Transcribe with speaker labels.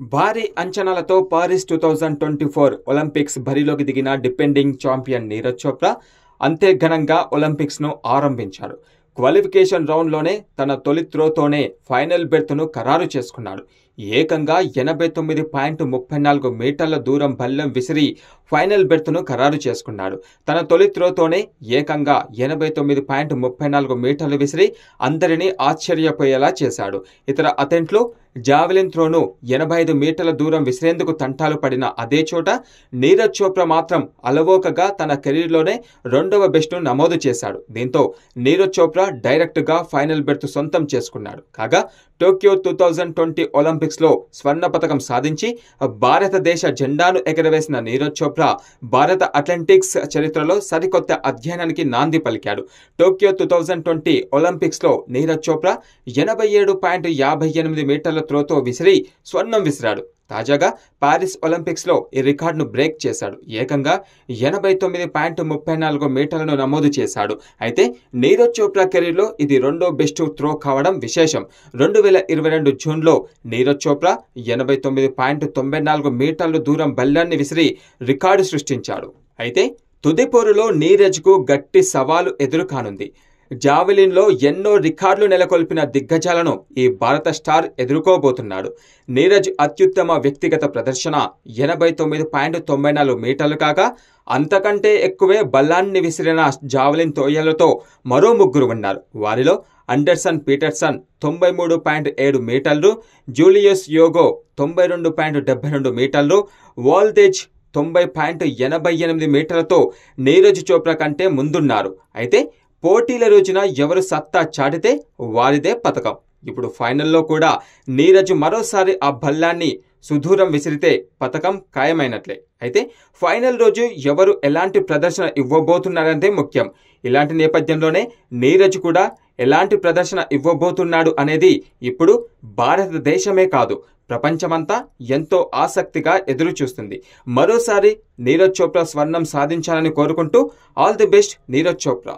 Speaker 1: భారీ అంచనాలతో Paris two thousand twenty four Olympics బరిలోకి దిగిన డిపెండింగ్ ఛాంపియన్ నీరజ్ చోప్రా అంతే ఘనంగా ఒలింపిక్స్ను ఆరంభించాడు క్వాలిఫికేషన్ రౌండ్లోనే తన తొలి త్రోతోనే ఫైనల్ బెర్త్ను ఖరారు చేసుకున్నాడు. ఏకంగా ఎనభై తొమ్మిది పాయింట్ ముప్పై నాలుగు మీటర్ల దూరం బల్లెం విసిరి ఫైనల్ బెర్త్ను ఖరారు చేసుకున్నాడు. తన తొలి త్రోతోనే ఏకంగా ఎనభై తొమ్మిది పాయింట్ ముప్పై నాలుగు మీటర్లు విసిరి అందరినీ ఆశ్చర్యపోయేలా చేశాడు. ఇతర అథెంట్లు జావెలిన్ త్రోను ఎనభై ఐదు మీటర్ల దూరం విసిరేందుకు తంటాలు పడిన అదే చోట నీరజ్ చోప్రా మాత్రం అలవోకగా తన కెరీర్లోనే రెండవ బెస్ట్ను నమోదు చేశాడు. దీంతో నీరజ్ చోప్రా డైరెక్ట్గా ఫైనల్ బెర్త్ సొంతం చేసుకున్నాడు. కాగా టోక్యో టూ థౌజండ్ ట్వంటీ ఒలింపిక్స్లో స్వర్ణ పథకం సాధించి భారతదేశ జెండాను ఎగరవేసిన నీరజ్ చోప్రా భారత అథ్లెటిక్స్ చరిత్రలో సరికొత్త అధ్యయనానికి నాంది పలికాడు. టోక్యో టూ థౌజండ్ ట్వంటీ ఒలింపిక్స్లో నీరజ్ చోప్రా ఎనభై ఏడు పాయింట్ యాభై ఎనిమిది మీటర్ల త్రోతో విసిరి స్వర్ణం విసిరాడు. తాజాగా పారిస్ ఒలింపిక్స్లో ఈ రికార్డును బ్రేక్ చేశాడు. ఏకంగా ఎనభై తొమ్మిది పాయింట్ ముప్పై నాలుగు మీటర్లను నమోదు చేశాడు. అయితే నీరజ్ చోప్రా కెరీర్లో ఇది రెండో బెస్ట్ త్రో కావడం విశేషం. రెండు వేల ఇరవై రెండు జూన్లో నీరజ్ చోప్రా ఎనభై తొమ్మిది పాయింట్ తొంభై నాలుగు మీటర్లు దూరం బల్లాన్ని విసిరి రికార్డు సృష్టించాడు. అయితే తుదిపోరులో నీరజ్కు గట్టి సవాలు ఎదురు కానుంది జావెలిన్లో ఎన్నో రికార్డులు నెలకొల్పిన దిగ్గజాలను ఈ భారత స్టార్ ఎదుర్కోబోతున్నాడు. నీరజ్ అత్యుత్తమ వ్యక్తిగత ప్రదర్శన ఎనభై తొమ్మిది పాయింట్ తొంభై నాలుగు మీటర్లు కాగా అంతకంటే ఎక్కువే బల్లాన్ని విసిరిన జావెలిన్ తోయలతో మరో ముగ్గురు ఉన్నారు వారిలో అండర్సన్ పీటర్సన్ తొంభై మూడు పాయింట్ ఏడు మీటర్లు జూలియస్ యోగో తొంభై రెండు పాయింట్ డెబ్బై రెండు మీటర్లు వాల్తేజ్ తొంభై పాయింట్ ఎనభై ఎనిమిది మీటర్లతో నీరజ్ చోప్రా కంటే ముందున్నారు. అయితే పోటీల రోజున ఎవరు సత్తా చాటితే వారిదే పథకం. ఇప్పుడు ఫైనల్లో కూడా నీరజ్ మరోసారి ఆ భల్లాన్ని సుదూరం విసిరితే పథకం ఖాయమైనట్లే. అయితే ఫైనల్ రోజు ఎవరు ఎలాంటి ప్రదర్శన ఇవ్వబోతున్నారంటే ముఖ్యం. ఇలాంటి నేపథ్యంలోనే నీరజ్ కూడా ఎలాంటి ప్రదర్శన ఇవ్వబోతున్నాడు అనేది ఇప్పుడు భారతదేశమే కాదు ప్రపంచమంతా ఎంతో ఆసక్తిగా ఎదురు చూస్తుంది మరోసారి నీరజ్ చోప్రా స్వర్ణం సాధించాలని కోరుకుంటూ all the best Neeraj Chopra.